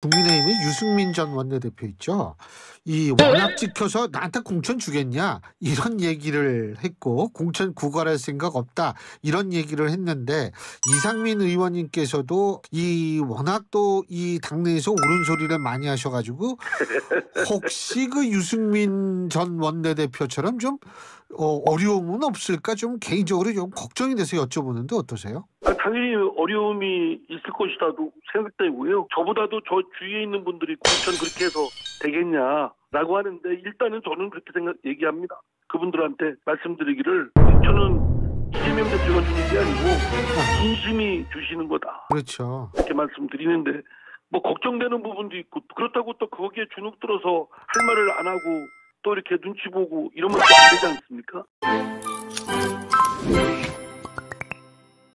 국민의힘의 유승민 전 원내대표 있죠. 이 워낙 찍혀서 나한테 공천 주겠냐 이런 얘기를 했고 공천 구걸할 생각 없다 이런 얘기를 했는데 이상민 의원님께서도 이 워낙 또 이 당내에서 옳은 소리를 많이 하셔가지고 혹시 그 유승민 전 원내대표처럼 좀 어, 어려움은 없을까 좀 개인적으로 좀 걱정이 돼서 여쭤보는데 어떠세요? 아, 당연히 어려움이 있을 것이다도 생각되고요. 저보다도 저 주위에 있는 분들이 공천 그렇게 해서 되겠냐라고 하는데 일단은 저는 그렇게 생각 얘기합니다. 그분들한테 말씀드리기를 공천은 이재명 대표가 주는 게 아니고 진심이 주시는 거다 그렇죠. 이렇게 말씀드리는데 뭐 걱정되는 부분도 있고 그렇다고 또 거기에 주눅 들어서 할 말을 안 하고 또 이렇게 눈치 보고 이러면 안 되지 않습니까?